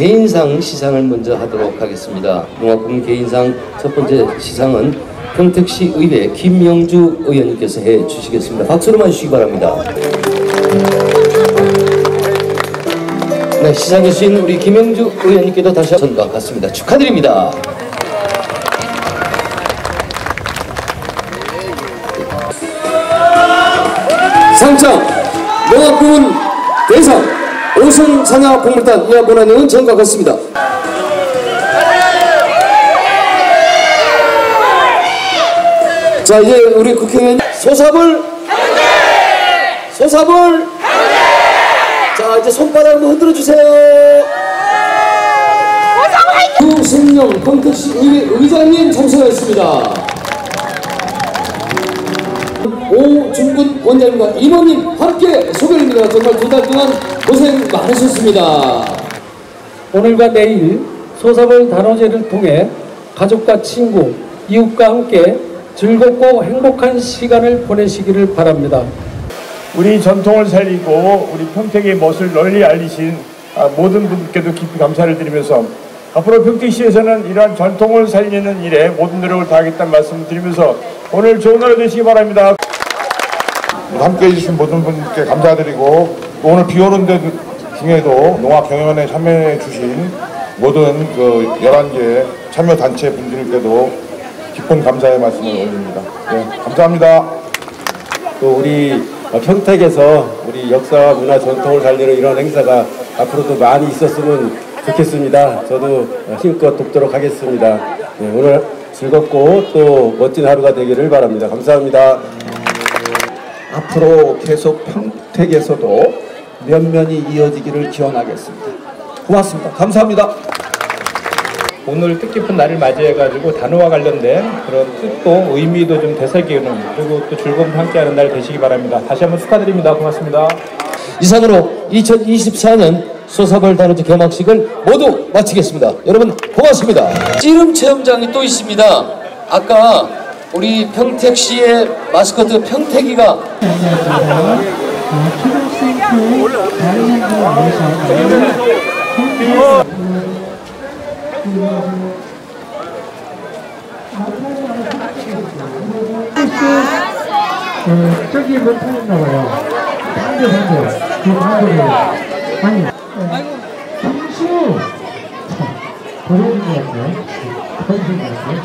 개인상 시상을 먼저 하도록 하겠습니다. 농악부문 개인상 첫 번째 시상은 평택시 의회 김명주 의원님께서 해 주시겠습니다. 박수로만 주시기 바랍니다. 네, 시상해 주신 우리 김영주 의원님께도 다시 한번 전과 같습니다. 축하드립니다. 상장 농악부문 대상 오선 산하 공무단 이하본안은 전과 같습니다. 자 이제 우리 국회의원 소사불 소사불 자 이제 손바닥 한번 흔들어 주세요. 유승용 평택시 의회 의장님 참석하였습니다. 오중근 원장님과 임원님 함께 소개합니다. 정말 두 달 동안 고생 많으셨습니다. 오늘과 내일 소사벌 단오제를 통해 가족과 친구, 이웃과 함께 즐겁고 행복한 시간을 보내시기를 바랍니다. 우리 전통을 살리고 우리 평택의 멋을 널리 알리신 아, 모든 분들께도 깊이 감사를 드리면서 앞으로 평택시에서는 이러한 전통을 살리는 일에 모든 노력을 다하겠다는 말씀을 드리면서 오늘 좋은 하루 되시기 바랍니다. 함께 해 주신 모든 분께 감사드리고 또 오늘 비 오는 데 중에도 농악경연에 참여해 주신 모든 그 11개 참여단체 분들께도 깊은 감사의 말씀을 올립니다. 네, 감사합니다. 또 우리 평택에서 우리 역사와 문화 전통을 살리는 이런 행사가 앞으로도 많이 있었으면 좋겠습니다. 저도 힘껏 돕도록 하겠습니다. 네, 오늘 즐겁고 또 멋진 하루가 되기를 바랍니다. 감사합니다. 앞으로 계속 평택에서도 면면이 이어지기를 기원하겠습니다. 고맙습니다. 감사합니다. 오늘 뜻깊은 날을 맞이해가지고 단어와 관련된 그런 뜻도 의미도 좀 되새기는 그리고 또 즐거움 함께하는 날 되시기 바랍니다. 다시 한번 축하드립니다. 고맙습니다. 이상으로 2024년 소사벌 단오제 개막식을 모두 마치겠습니다. 여러분 고맙습니다. 찌름 체험장이 또 있습니다. 아까 우리 평택시의 마스코트 평택이가 어, 저기 못 타셨나 봐요. 반대 반대. 그 반대로. 아니. 잠수. 버려진 것 같아요. 버려진 것 같아요.